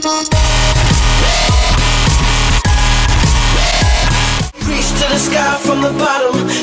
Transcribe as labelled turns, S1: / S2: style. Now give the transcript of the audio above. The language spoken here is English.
S1: Reach to the sky from the bottom.